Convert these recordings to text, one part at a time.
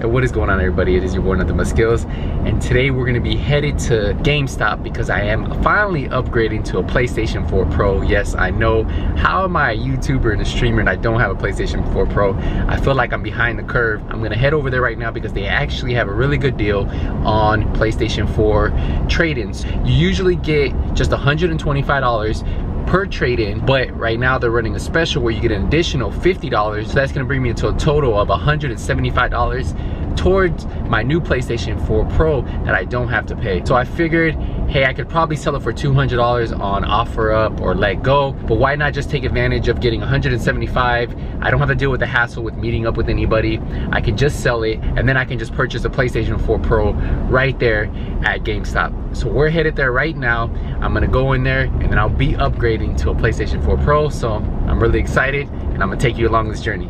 And what is going on everybody? It is your boy Nothing But Skillz. And today we're gonna be headed to GameStop because I am finally upgrading to a PlayStation 4 Pro. Yes, I know. How am I a YouTuber and a streamer and I don't have a PlayStation 4 Pro? I feel like I'm behind the curve. I'm gonna head over there right now because they actually have a really good deal on PlayStation 4 trade-ins. You usually get just $125 per trade-in but right now they're running a special where you get an additional $50 so that's gonna bring me to a total of $175 towards my new PlayStation 4 Pro that I don't have to pay. So I figured, hey, I could probably sell it for $200 on OfferUp or Letgo, but why not just take advantage of getting 175? I don't have to deal with the hassle with meeting up with anybody. I can just sell it and then I can just purchase a PlayStation 4 Pro right there at GameStop. So we're headed there right now. I'm gonna go in there and then I'll be upgrading to a PlayStation 4 Pro. So I'm really excited and I'm gonna take you along this journey.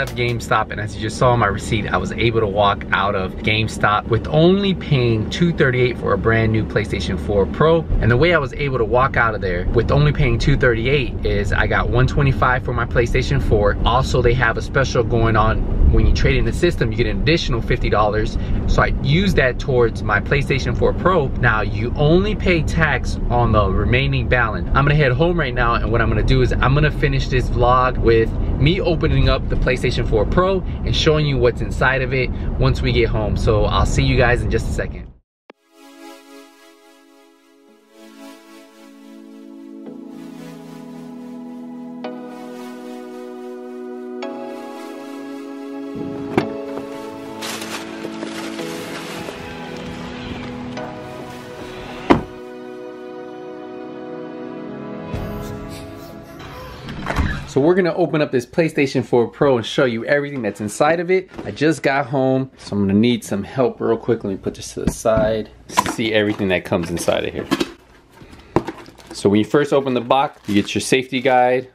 Left GameStop and as you just saw my receipt, I was able to walk out of GameStop with only paying 238 for a brand new PlayStation 4 Pro. And the way I was able to walk out of there with only paying 238 is I got 125 for my PlayStation 4. Also, they have a special going on when you trade in the system, you get an additional $50. So I use that towards my PlayStation 4 Pro. Now you only pay tax on the remaining balance. I'm gonna head home right now and what I'm gonna do is I'm gonna finish this vlog with me opening up the PlayStation 4 Pro and showing you what's inside of it once we get home. So I'll see you guys in just a second. So we're gonna open up this PlayStation 4 Pro and show you everything that's inside of it. I just got home, so I'm gonna need some help real quick. Let me put this to the side. See everything that comes inside of here. So when you first open the box, you get your safety guide.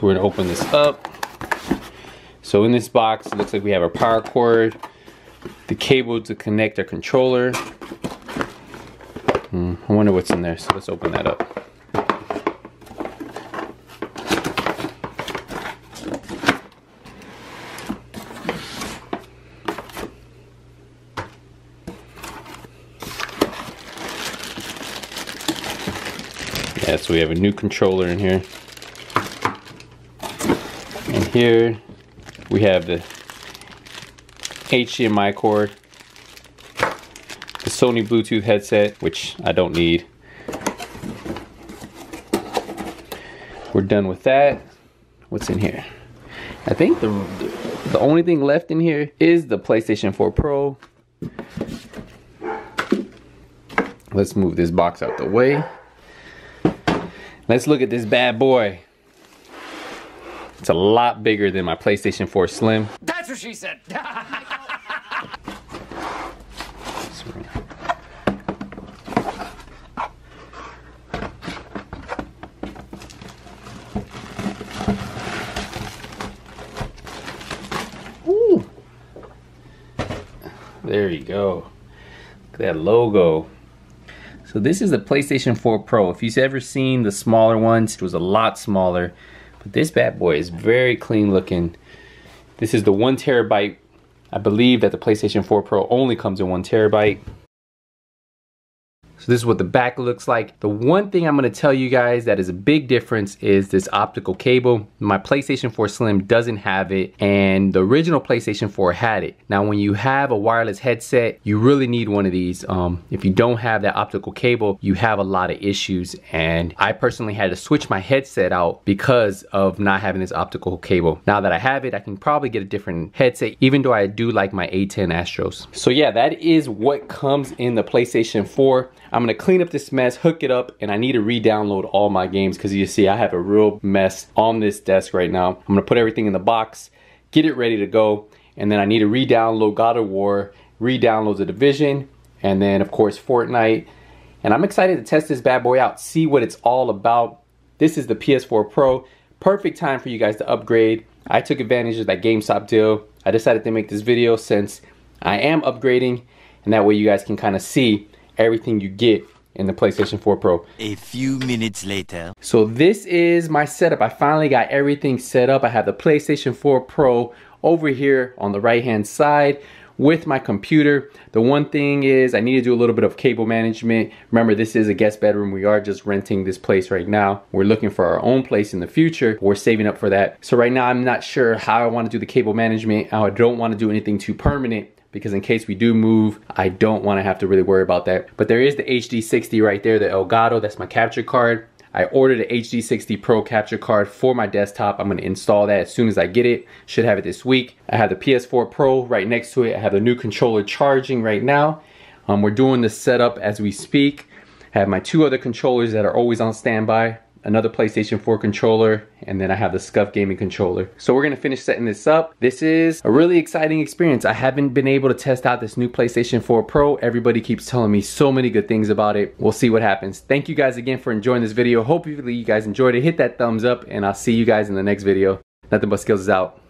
We're gonna open this up. So in this box, it looks like we have our power cord, the cable to connect our controller, I wonder what's in there, so let's open that up. Yeah, so we have a new controller in here. And here we have the HDMI cord the Sony Bluetooth headset, which I don't need. We're done with that. What's in here? I think the, the only thing left in here is the PlayStation 4 Pro. Let's move this box out the way. Let's look at this bad boy. It's a lot bigger than my PlayStation 4 Slim. That's what she said. There you go. Look at that logo. So this is the PlayStation 4 Pro. If you've ever seen the smaller ones, it was a lot smaller. But this bad boy is very clean looking. This is the one terabyte. I believe that the PlayStation 4 Pro only comes in one terabyte. So this is what the back looks like. The one thing I'm gonna tell you guys that is a big difference is this optical cable. My PlayStation 4 Slim doesn't have it and the original PlayStation 4 had it. Now when you have a wireless headset, you really need one of these. Um, if you don't have that optical cable, you have a lot of issues and I personally had to switch my headset out because of not having this optical cable. Now that I have it, I can probably get a different headset even though I do like my A10 Astros. So yeah, that is what comes in the PlayStation 4. I'm gonna clean up this mess, hook it up, and I need to re-download all my games because you see I have a real mess on this desk right now. I'm gonna put everything in the box, get it ready to go, and then I need to re-download God of War, re-download The Division, and then of course Fortnite. And I'm excited to test this bad boy out, see what it's all about. This is the PS4 Pro. Perfect time for you guys to upgrade. I took advantage of that GameStop deal. I decided to make this video since I am upgrading and that way you guys can kind of see everything you get in the PlayStation 4 Pro. A few minutes later. So this is my setup. I finally got everything set up. I have the PlayStation 4 Pro over here on the right hand side with my computer. The one thing is I need to do a little bit of cable management. Remember, this is a guest bedroom. We are just renting this place right now. We're looking for our own place in the future. We're saving up for that. So right now, I'm not sure how I want to do the cable management. I don't want to do anything too permanent because in case we do move, I don't want to have to really worry about that. But there is the HD60 right there, the Elgato, that's my capture card. I ordered an HD60 Pro capture card for my desktop. I'm gonna install that as soon as I get it. Should have it this week. I have the PS4 Pro right next to it. I have the new controller charging right now. Um, we're doing the setup as we speak. I have my two other controllers that are always on standby another PlayStation 4 controller, and then I have the Scuf gaming controller. So we're gonna finish setting this up. This is a really exciting experience. I haven't been able to test out this new PlayStation 4 Pro. Everybody keeps telling me so many good things about it. We'll see what happens. Thank you guys again for enjoying this video. Hopefully you guys enjoyed it. Hit that thumbs up, and I'll see you guys in the next video. Nothing but skills is out.